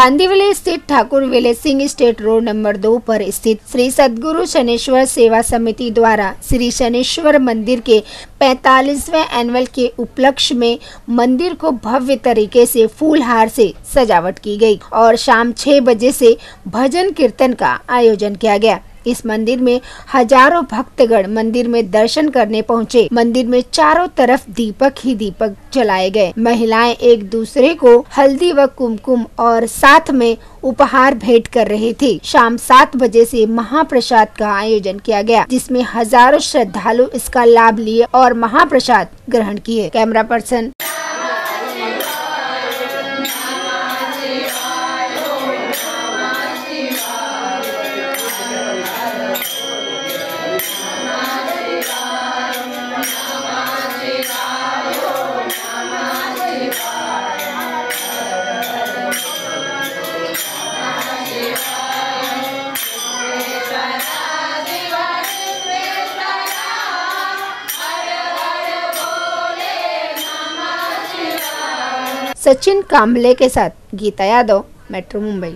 कांदिवली स्थित Thakur village Singh state road number दो पर स्थित श्री सदगुरु शनेश्वर सेवा समिति द्वारा श्री शनेश्वर मंदिर के 45वें एनुअल के उपलक्ष्य में मंदिर को भव्य तरीके से फूलहार से सजावट की गई और शाम छह बजे से भजन कीर्तन का आयोजन किया गया। इस मंदिर में हज़ारों भक्तगण मंदिर में दर्शन करने पहुँचे। मंदिर में चारों तरफ़ दीपक ही दीपक जलाए गए। महिलाएँ एक दूसरे को हल्दी व कुमकुम और साथ में उपहार भेंट कर रहे थे। शाम सात बजे से महाप्रसाद का आयोजन किया गया, जिसमें हज़ारों श्रद्धालु इसका लाभ लिए और महाप्रसाद ग्रहण किए। कैमरा पर्सन सचिन कांबले के साथ गीता यादव मेट्रो मुंबई।